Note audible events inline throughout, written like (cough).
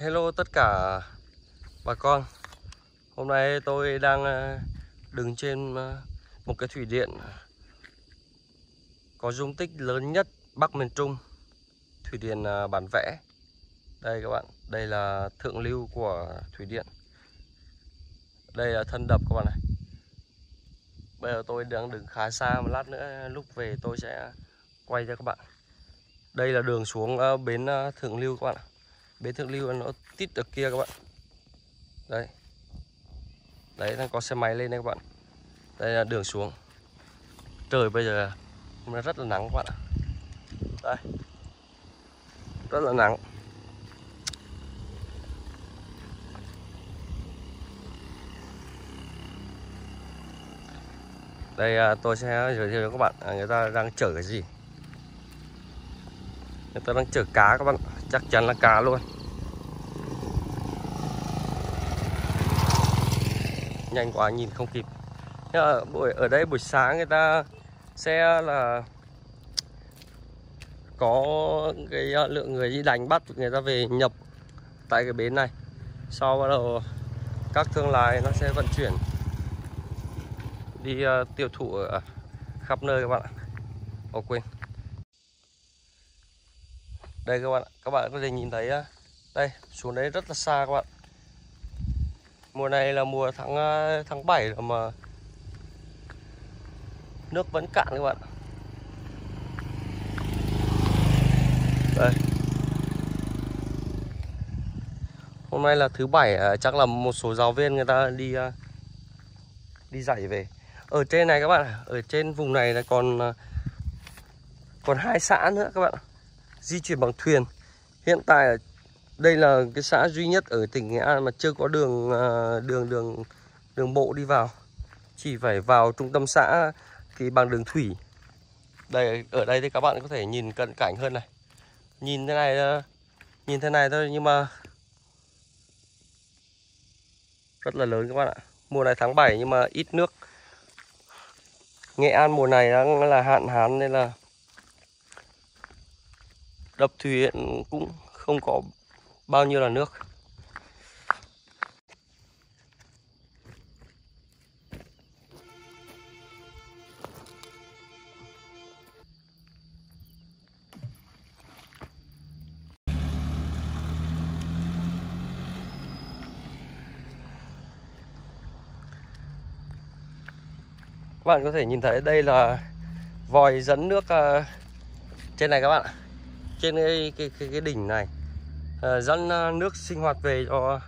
Hello tất cả bà con. Hôm nay tôi đang ờ, đứng trên ờ, một cái thủy điện Có dung tích lớn nhất Bắc miền Trung Thủy điện ờ, Bản Vẽ. Đây các bạn, đây là thượng lưu của thủy điện. Đây là thân đập các bạn này. Bây giờ tôi đang đứng khá xa, một lát nữa lúc về tôi sẽ quay cho các bạn. Đây là đường xuống bến thượng lưu các bạn ạ bến thượng lưu nó tít được kia các bạn. Đấy đấy đang có xe máy lên đây các bạn. Đây là đường xuống. Trời bây giờ nó rất là nắng các bạn ạ. Đây. Rất là nắng. Đây à, tôi sẽ giới thiệu cho các bạn à, người ta đang chở cái gì. Người ta đang chở cá các bạn chắc chắn là cá luôn. Nhanh quá nhìn không kịp. Nhưng buổi ở đây buổi sáng người ta sẽ là có cái ờ, lượng người đi đánh bắt người ta về nhập tại cái bến này. Sau bắt đầu các thương lái nó sẽ vận chuyển đi uh, tiêu thụ ở khắp nơi các bạn ạ. Ồ quên. Đây các bạn các bạn có thể nhìn thấy ờ, đây xuống đấy rất là xa các bạn mùa này là mùa tháng ờ, tháng 7 rồi mà nước vẫn cạn các bạn đây. Hôm nay là thứ bảy ờ, chắc là một số giáo viên người ta đi ờ, đi dạy về. Ở trên này các bạn ở trên vùng này là còn còn hai xã nữa các bạn di chuyển bằng thuyền. Hiện tại đây là cái xã duy nhất ở tỉnh Nghệ An mà chưa có đường à, đường đường đường bộ đi vào. Chỉ phải vào trung tâm xã thì bằng đường thủy. Đây, ở đây thì các bạn có thể nhìn cận cảnh hơn này. Nhìn thế này ờ, nhìn thế này thôi nhưng mà rất là lớn các bạn ạ. Mùa này tháng 7 nhưng mà ít nước. Nghệ An mùa này đang là hạn hán nên là đập thủy điện cũng không có bao nhiêu là nước? Các bạn có thể nhìn thấy đây là vòi dẫn nước uh, trên này các bạn ạ. Trên cái cái cái, cái đỉnh này. Ờ, dẫn ờ, nước sinh hoạt về cho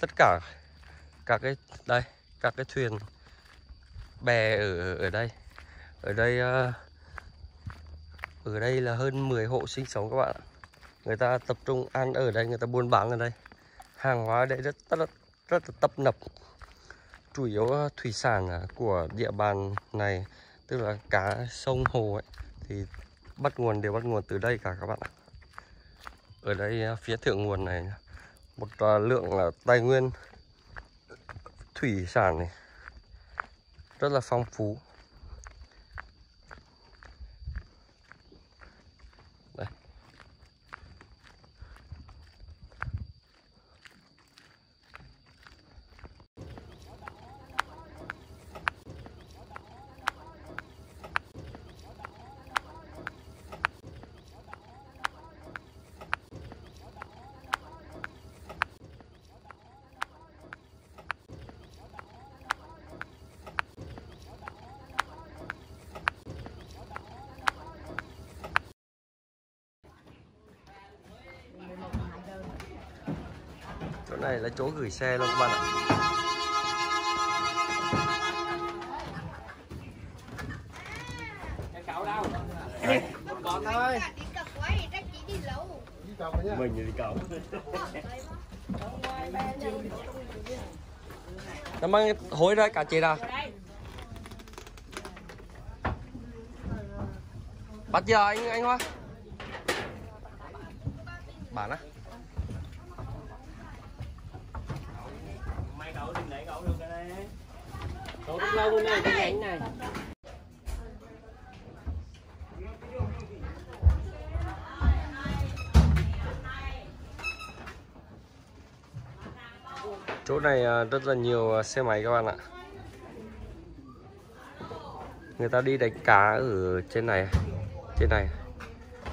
tất cả các cái, đây, các cái thuyền bè ở ở đây. Ở đây ờ, ở đây là hơn 10 hộ sinh sống các bạn ạ. Người ta tập trung ăn ở đây, người ta buôn bán ở đây. Hàng hóa ở đây rất rất rất là tấp nập. Chủ yếu thủy sản của địa bàn này, tức là cá, sông, hồ ấy, thì bắt nguồn đều bắt nguồn từ đây cả các bạn ạ ở đây à, phía thượng nguồn này một à, lượng là tài nguyên, thủy sản này. Rất là phong phú. Này là chỗ gửi xe luôn các bạn ạ. Còn thôi. Mình đi cậu nó mang hối ra cả chị ra bắt giờ anh anh hoa? Bán á Cậu rất lâu này, cái nhánh này. Chỗ này à, rất là nhiều à, xe máy các bạn ạ. Người ta đi đánh cá ở trên này trên này.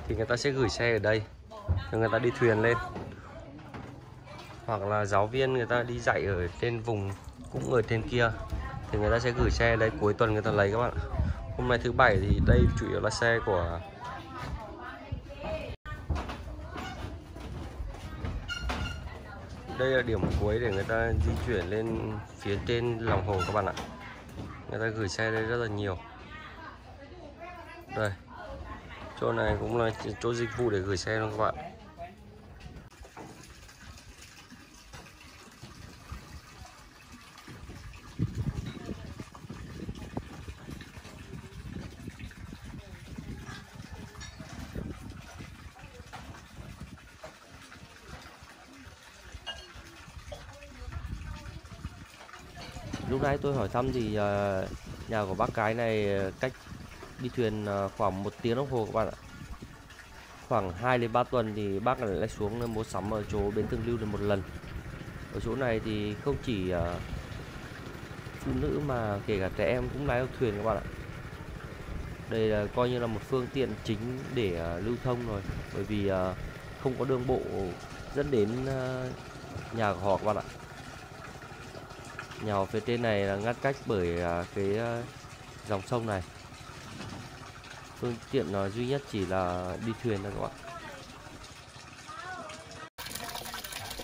Thì người ta sẽ gửi xe ở đây rồi người ta đi thuyền lên. Hoặc là giáo viên người ta đi dạy ở trên vùng cũng ở trên kia thì người ta sẽ gửi xe đây. Cuối tuần người ta lấy các bạn ạ. Hôm nay thứ bảy thì đây chủ yếu là xe của đây là điểm cuối để người ta di chuyển lên phía trên lòng hồ các bạn ạ. Người ta gửi xe đây rất là nhiều. Đây, chỗ này cũng là chỗ dịch vụ để gửi xe luôn các bạn lúc nãy tôi hỏi thăm thì ờ, nhà của bác cái này ờ, cách đi thuyền ờ, khoảng một tiếng đồng hồ các bạn ạ. Khoảng 2 đến 3 tuần thì bác lại xuống mua sắm ở chỗ bến Tương Lưu được một lần. Ở chỗ này thì không chỉ phụ nữ mà kể cả trẻ em cũng lái được thuyền các bạn ạ. Đây là coi như là một phương tiện chính để lưu thông rồi, bởi vì không có đường bộ dẫn đến nhà của họ các bạn ạ nhà phía trên này là ngắt cách bởi à, cái à, dòng sông này. Phương tiện nó duy nhất chỉ là đi thuyền thôi các bạn.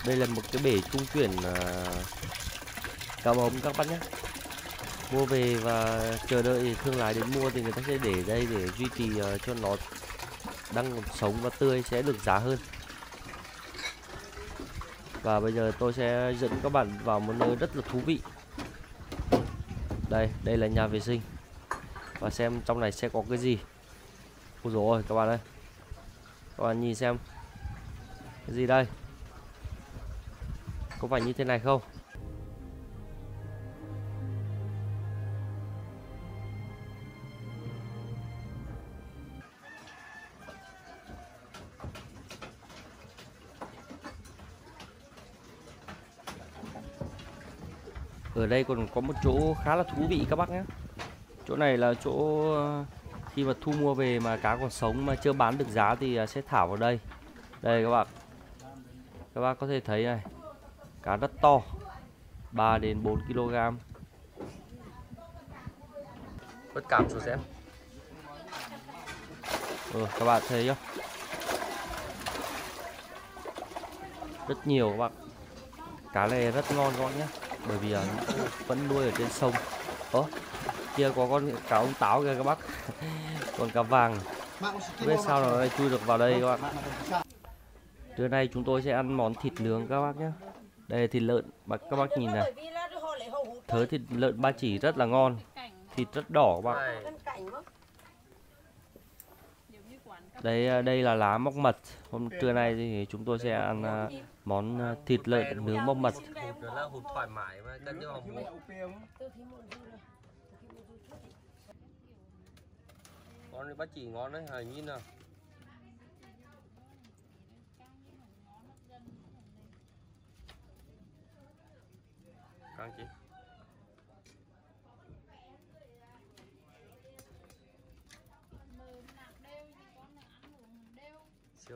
Đây là một cái bể trung chuyển à, cá bống các bạn nhé. Mua về và chờ đợi thương lái đến mua thì người ta sẽ để đây để duy trì cho nó đang sống và tươi sẽ được giá hơn và bây giờ tôi sẽ dẫn các bạn vào một nơi rất là thú vị. Đây đây là nhà vệ sinh. Và xem trong này sẽ có cái gì. Ôi dồi ôi, các bạn ơi. Các bạn nhìn xem. Cái gì đây? Có phải như thế này không? Ở đây còn có một chỗ khá là thú vị các bác nhé. Chỗ này là chỗ ờ, khi mà thu mua về mà cá còn sống mà chưa bán được giá thì ờ, sẽ thả vào đây. Đây các bạn. Các bác có thể thấy này cá rất to 3 đến 4 kg. Bất cảm xuống xem. Ừ, các bạn thấy không? Rất nhiều các bạn. Cá này rất ngon các bạn nhé bởi vì là vẫn nuôi ở trên sông. Ơ, kia có con cá ông táo kia, các bác. (laughs) Còn cá vàng. Không biết sao nó lại chui được vào đây, các bạn trưa nay chúng tôi sẽ ăn món thịt nướng, các bác nhé. Đây là thịt lợn. Bác, các bác nhìn này thớ thịt lợn ba chỉ rất là ngon. Thịt rất đỏ, các bạn đây ờ, đây là lá móc mật. Hôm trưa nay thì chúng tôi sẽ ăn ờ, món ờ, thịt lợn nướng móc mật. Con hụt bác chỉ ngon đấy, hài nhìn à. nào con chị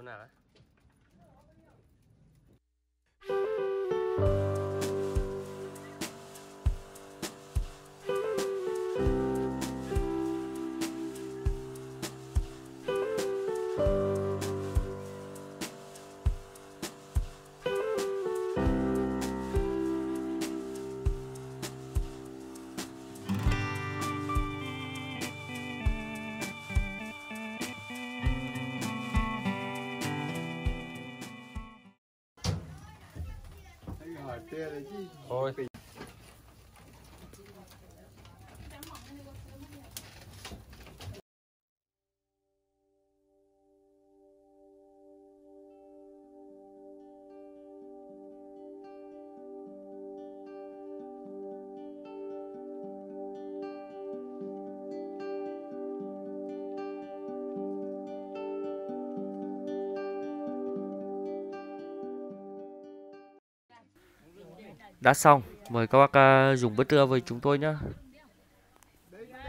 ngon đấy hãy nhìn nào căng chị siêu nào đấy thôi đã xong. Mời các bác à, dùng bữa trưa với chúng tôi nhé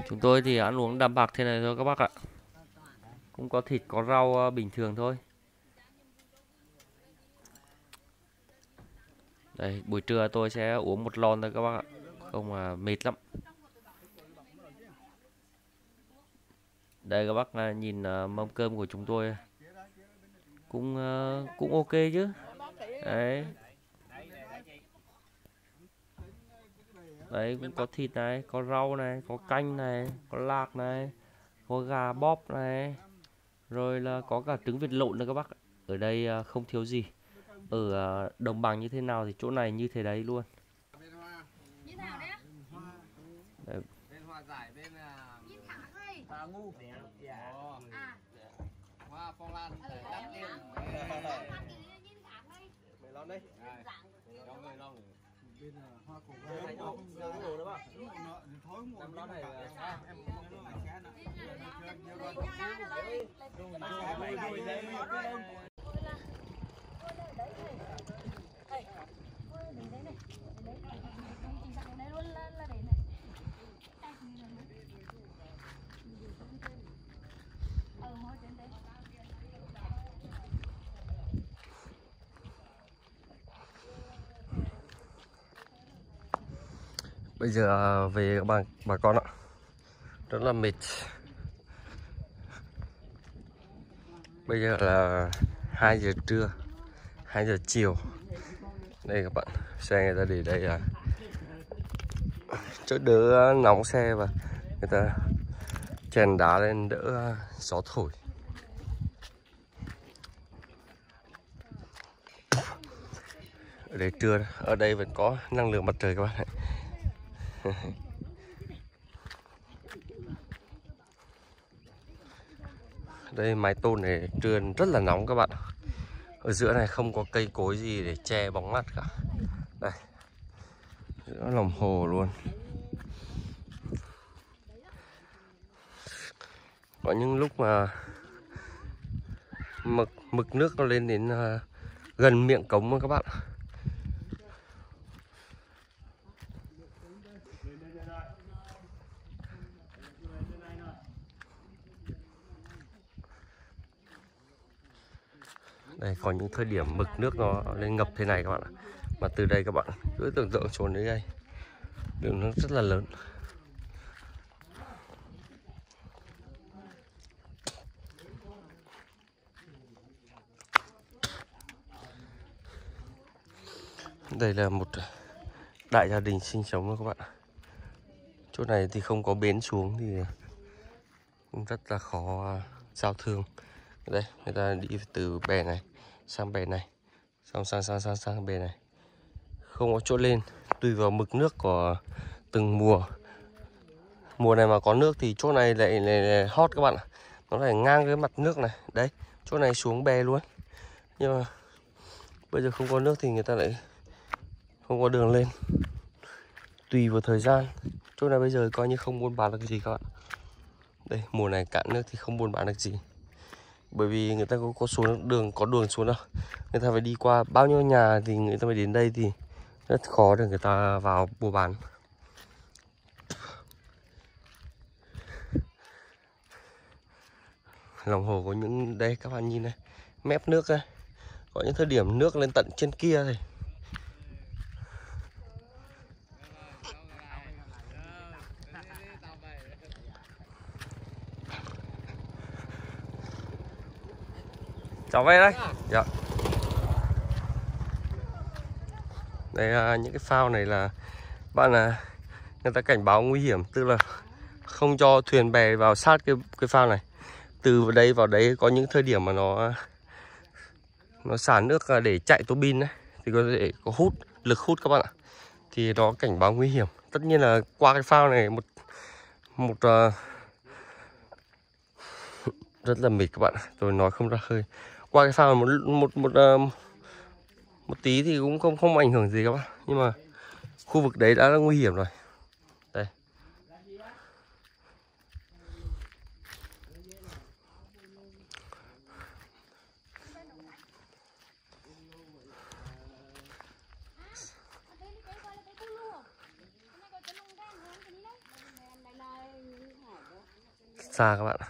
chúng tôi thì ăn uống đạm bạc thế này thôi các bác ạ. Cũng có thịt, có rau à, bình thường thôi. Đây, buổi trưa tôi sẽ uống một lon thôi các bác ạ. Không mà mệt lắm. Đây các bác à, nhìn mâm cơm của chúng tôi. Cũng cũng ok chứ. Đấy. Đấy cũng có thịt này có rau này có canh này có lạc này có gà bóp này. Rồi là có cả trứng vịt lộn nữa các bác ở đây à, không thiếu gì. Ở à, đồng bằng như thế nào thì chỗ này như thế đấy luôn. Như nào đấy? Đấy, Bên là. À, Hoa thì bên là hoa cổ đây, nó đây, đây, đây, đây, thối mùa Năm lon này là à, em không có cái cá nào Lấy nha, lấy. Lấy. Đấy luôn là là để này. Ờ, thôi đến đây bây giờ về các bà bà con ạ. Rất là mệt. Bây giờ là 2 giờ trưa 2 giờ chiều. Đây các bạn, xe người ta để đây là chỗ đỡ nóng xe và người ta chèn đá lên đỡ à, gió thổi. Ở đây trưa ở đây vẫn có năng lượng mặt trời các bạn ạ. (laughs) đây, mái tôn này trưa rất là nóng các bạn. Ở giữa này không có cây cối gì để che bóng mát cả. Đây, giữa lòng hồ luôn. Có những lúc mà mực mực nước nó lên đến à, gần miệng cống các bạn. Đây có những thời điểm mực nước nó lên ngập thế này các bạn ạ. Mà từ đây các bạn cứ tưởng tượng trốn đến đây. Đường nó rất là lớn. Đây là một đại gia đình sinh sống đó các bạn chỗ này thì không có bến xuống thì cũng rất là khó giao thương đây người ta đi từ bè này sang bè này xong sang sang sang sang bè này. Không có chỗ lên tùy vào mực nước của từng mùa. Mùa này mà có nước thì chỗ này lại, lại, lại hot các bạn ạ. Nó lại ngang cái mặt nước này. Đấy chỗ này xuống bè luôn. Nhưng mà bây giờ không có nước thì người ta lại không có đường lên. Tùy vào thời gian. Chỗ này bây giờ coi như không buôn bán được gì các bạn đây mùa này cạn nước thì không buôn bán được gì bởi vì người ta có, có xuống đường có đường xuống đâu. Người ta phải đi qua bao nhiêu nhà thì người ta mới đến đây thì rất khó để người ta vào mua bán. Lòng hồ có những đây các bạn nhìn này mép nước đây có những thời điểm nước lên tận trên kia này. Cháu về đây. Dạ. Đây là những cái phao này là bạn là người ta cảnh báo nguy hiểm tức là không cho thuyền bè vào sát cái cái phao này. Từ đây vào đấy có những thời điểm mà nó nó xả nước à, để chạy tô bin đấy thì có thể có hút lực hút các bạn ạ. Thì nó cảnh báo nguy hiểm. Tất nhiên là qua cái phao này một một uh, (laughs) rất là mệt các bạn ạ. Tôi nói không ra hơi qua cái phao một một một một, một tí thì cũng không không ảnh hưởng gì các bạn nhưng mà khu vực đấy đã nguy hiểm rồi. Đây. Xa các bạn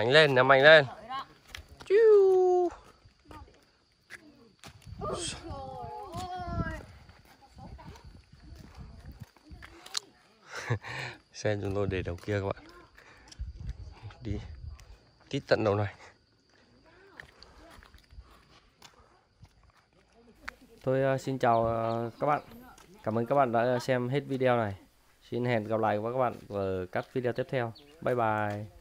Mạnh lên, nè mạnh lên. Chiu. Xe chúng tôi để đầu kia các bạn. Đi. Tít tận đầu này. Tôi ờ, xin chào ờ, các bạn. Cảm ơn các bạn đã xem hết video này. Xin hẹn gặp lại các bạn ở các video tiếp theo. Bye bye.